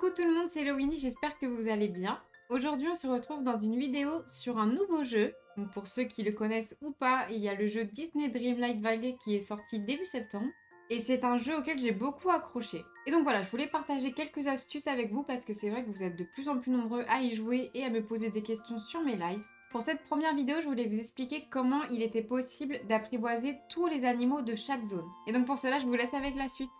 Coucou tout le monde, c'est Lowini, j'espère que vous allez bien. Aujourd'hui, on se retrouve dans une vidéo sur un nouveau jeu. Donc pour ceux qui le connaissent ou pas, il y a le jeu Disney Dreamlight Valley qui est sorti début septembre. Et c'est un jeu auquel j'ai beaucoup accroché. Et donc voilà, je voulais partager quelques astuces avec vous parce que c'est vrai que vous êtes de plus en plus nombreux à y jouer et à me poser des questions sur mes lives. Pour cette première vidéo, je voulais vous expliquer comment il était possible d'apprivoiser tous les animaux de chaque zone. Et donc pour cela, je vous laisse avec la suite.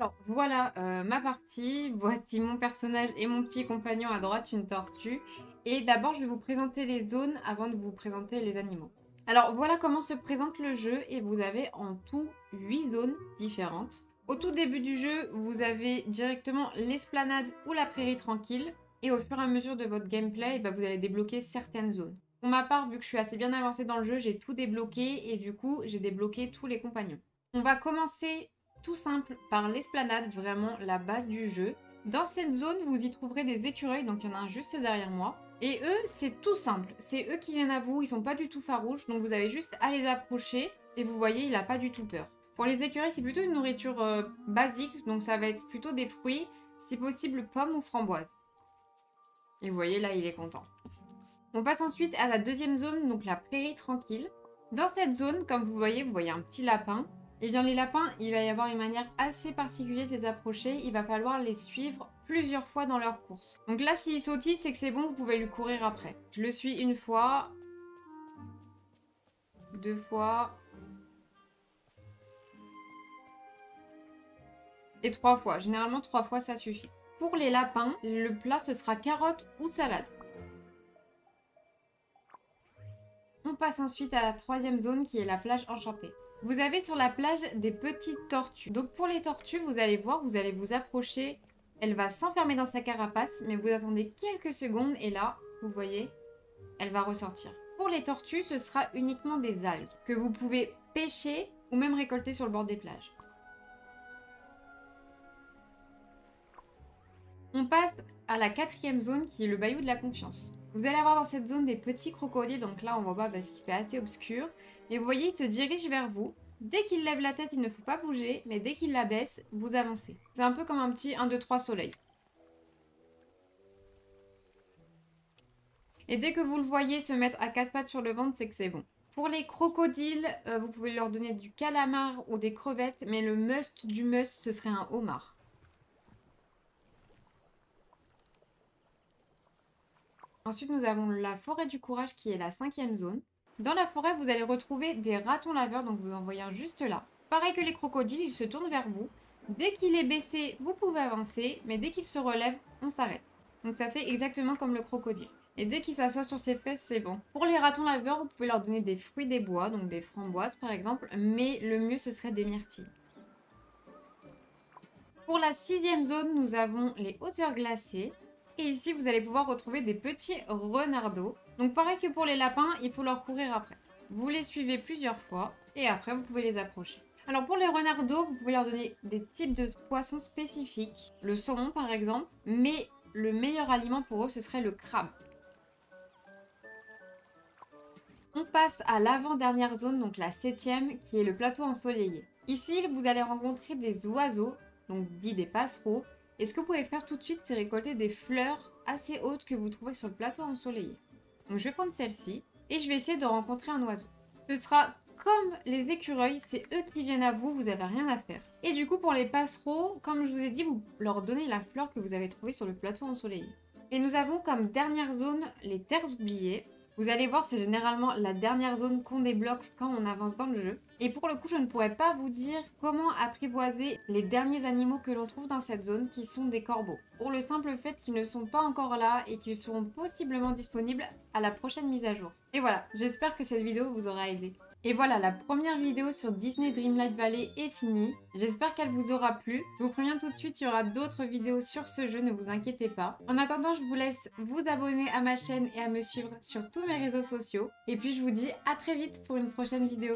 Alors voilà euh, ma partie, voici mon personnage et mon petit compagnon à droite, une tortue. Et d'abord je vais vous présenter les zones avant de vous présenter les animaux. Alors voilà comment se présente le jeu et vous avez en tout 8 zones différentes. Au tout début du jeu, vous avez directement l'esplanade ou la prairie tranquille. Et au fur et à mesure de votre gameplay, bah, vous allez débloquer certaines zones. Pour ma part, vu que je suis assez bien avancée dans le jeu, j'ai tout débloqué et du coup, j'ai débloqué tous les compagnons. On va commencer tout simple par l'esplanade, vraiment la base du jeu. Dans cette zone, vous y trouverez des écureuils, donc il y en a un juste derrière moi. Et eux, c'est tout simple. C'est eux qui viennent à vous, ils sont pas du tout farouches, donc vous avez juste à les approcher. Et vous voyez, il a pas du tout peur. Pour les écureuils, c'est plutôt une nourriture euh, basique, donc ça va être plutôt des fruits, si possible pommes ou framboises. Et vous voyez, là, il est content. On passe ensuite à la deuxième zone, donc la prairie tranquille. Dans cette zone, comme vous voyez, vous voyez un petit lapin. Et eh bien les lapins, il va y avoir une manière assez particulière de les approcher. Il va falloir les suivre plusieurs fois dans leur course. Donc là, s'il sautille, c'est que c'est bon, vous pouvez lui courir après. Je le suis une fois, deux fois, et trois fois. Généralement, trois fois, ça suffit. Pour les lapins, le plat, ce sera carotte ou salade. On passe ensuite à la troisième zone qui est la plage enchantée. Vous avez sur la plage des petites tortues. Donc pour les tortues, vous allez voir, vous allez vous approcher. Elle va s'enfermer dans sa carapace, mais vous attendez quelques secondes et là, vous voyez, elle va ressortir. Pour les tortues, ce sera uniquement des algues que vous pouvez pêcher ou même récolter sur le bord des plages. On passe à la quatrième zone qui est le bayou de la confiance. Vous allez avoir dans cette zone des petits crocodiles, donc là on voit pas parce qu'il fait assez obscur. Et vous voyez, il se dirige vers vous. Dès qu'il lève la tête, il ne faut pas bouger, mais dès qu'il la baisse, vous avancez. C'est un peu comme un petit 1, 2, 3 soleil. Et dès que vous le voyez se mettre à quatre pattes sur le ventre, c'est que c'est bon. Pour les crocodiles, euh, vous pouvez leur donner du calamar ou des crevettes, mais le must du must, ce serait un homard. Ensuite, nous avons la forêt du courage qui est la cinquième zone. Dans la forêt, vous allez retrouver des ratons laveurs, donc vous en voyez un juste là. Pareil que les crocodiles, ils se tournent vers vous. Dès qu'il est baissé, vous pouvez avancer, mais dès qu'il se relève, on s'arrête. Donc ça fait exactement comme le crocodile. Et dès qu'il s'assoit sur ses fesses, c'est bon. Pour les ratons laveurs, vous pouvez leur donner des fruits des bois, donc des framboises par exemple, mais le mieux ce serait des myrtilles. Pour la sixième zone, nous avons les hauteurs glacées. Et ici, vous allez pouvoir retrouver des petits renardeaux. Donc pareil que pour les lapins, il faut leur courir après. Vous les suivez plusieurs fois et après, vous pouvez les approcher. Alors pour les renardeaux, vous pouvez leur donner des types de poissons spécifiques. Le saumon par exemple. Mais le meilleur aliment pour eux, ce serait le crabe. On passe à l'avant-dernière zone, donc la septième, qui est le plateau ensoleillé. Ici, vous allez rencontrer des oiseaux, donc dit des passereaux, et ce que vous pouvez faire tout de suite, c'est récolter des fleurs assez hautes que vous trouvez sur le plateau ensoleillé? Donc je vais prendre celle-ci et je vais essayer de rencontrer un oiseau. Ce sera comme les écureuils, c'est eux qui viennent à vous, vous n'avez rien à faire. Et du coup, pour les passereaux, comme je vous ai dit, vous leur donnez la fleur que vous avez trouvée sur le plateau ensoleillé. Et nous avons comme dernière zone les terres oubliées. Vous allez voir, c'est généralement la dernière zone qu'on débloque quand on avance dans le jeu. Et pour le coup, je ne pourrais pas vous dire comment apprivoiser les derniers animaux que l'on trouve dans cette zone, qui sont des corbeaux. Pour le simple fait qu'ils ne sont pas encore là et qu'ils seront possiblement disponibles à la prochaine mise à jour. Et voilà, j'espère que cette vidéo vous aura aidé. Et voilà, la première vidéo sur Disney Dreamlight Valley est finie. J'espère qu'elle vous aura plu. Je vous préviens tout de suite, il y aura d'autres vidéos sur ce jeu, ne vous inquiétez pas. En attendant, je vous laisse vous abonner à ma chaîne et à me suivre sur tous mes réseaux sociaux. Et puis je vous dis à très vite pour une prochaine vidéo.